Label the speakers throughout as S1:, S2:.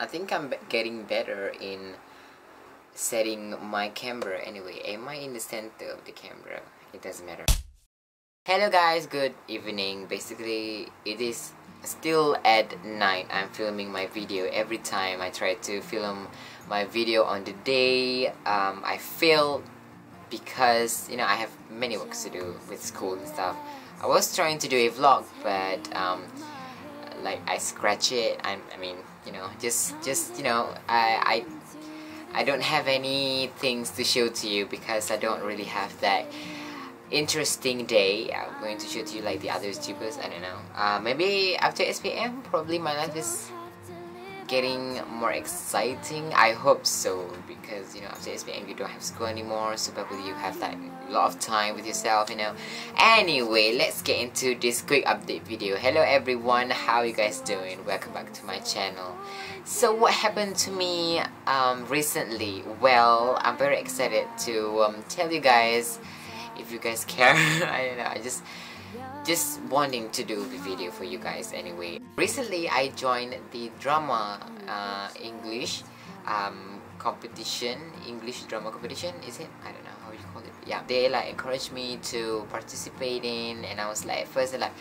S1: I think I'm getting better in setting my camera anyway. Am I in the center of the camera? It doesn't matter. Hello guys. Good evening. Basically it is still at night. I'm filming my video every time I try to film my video on the day um, I fail because you know I have many works to do with school and stuff. I was trying to do a vlog but um, like I scratch it. I, I mean you know just just you know I, I I don't have any things to show to you because I don't really have that interesting day. I'm going to show to you like the other YouTubers I don't know. Uh, maybe after SPM probably my life is getting more exciting? I hope so because you know after SPM you don't have school anymore so probably you have that lot of time with yourself you know. Anyway let's get into this quick update video. Hello everyone. How you guys doing? Welcome back to my channel. So what happened to me um, recently? Well I'm very excited to um, tell you guys if you guys care. I don't know. I just just wanting to do the video for you guys anyway. Recently I joined the drama uh, English um, competition English drama competition is it? I don't know how you call it. Yeah they like encouraged me to participate in and I was like first like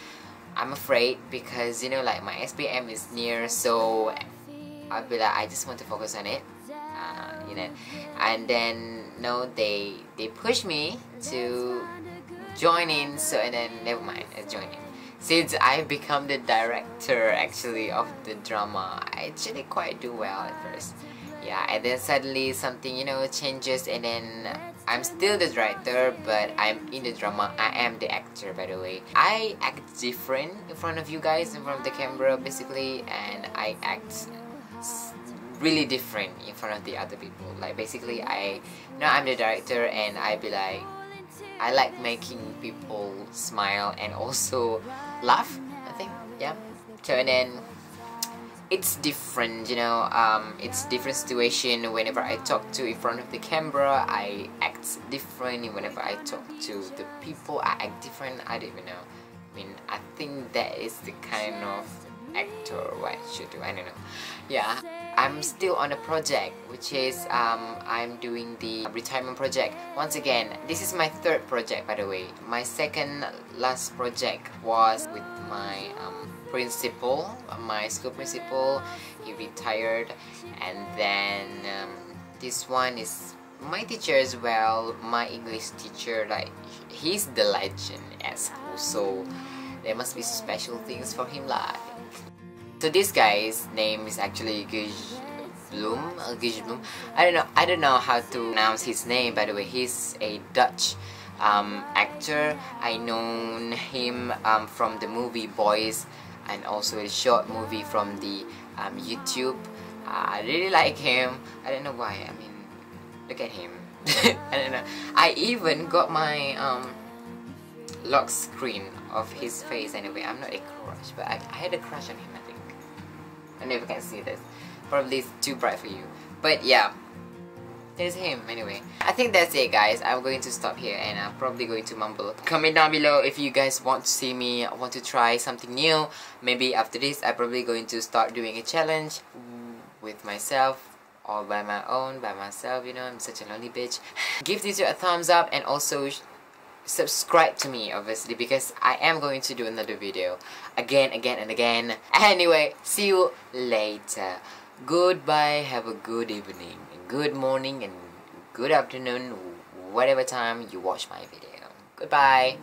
S1: I'm afraid because you know like my SPM is near so I'll be like I just want to focus on it uh, you know. And then no they they push me to join in so and then never mind I join in since I've become the director actually of the drama I actually quite do well at first. Yeah and then suddenly something you know changes and then I'm still the director but I'm in the drama. I am the actor by the way. I act different in front of you guys in front of the camera basically and I act really different in front of the other people. Like basically I know I'm the director and I be like I like making people smile and also laugh I think yeah. So and then it's different you know um, it's different situation whenever I talk to in front of the camera I act different. Whenever I talk to the people I act different. I don't even know. I mean I think that is the kind of actor what I should do I don't know. Yeah I'm still on a project which is um, I'm doing the retirement project. Once again this is my third project by the way. My second last project was with my um, principal my school principal. He retired and then um, this one is my teacher as well my English teacher like he's the legend at school. So there must be special things for him lah so this guy's name is actually Gijs Blom, uh, Gijs Blom. I don't know. I don't know how to pronounce his name. By the way, he's a Dutch um, actor. I known him um, from the movie Boys, and also a short movie from the um, YouTube. Uh, I really like him. I don't know why. I mean, look at him. I don't know. I even got my um, lock screen of his face. Anyway, I'm not a crush, but I, I had a crush on him. I think. I never can see this. Probably it's too bright for you. But yeah, there's him anyway. I think that's it guys. I'm going to stop here and I'm probably going to mumble. Comment down below if you guys want to see me, want to try something new. Maybe after this I'm probably going to start doing a challenge with myself all by my own, by myself, you know, I'm such a lonely bitch. Give this a thumbs up and also subscribe to me obviously because I am going to do another video again again and again. Anyway see you later. Goodbye. Have a good evening good morning and good afternoon whatever time you watch my video. Goodbye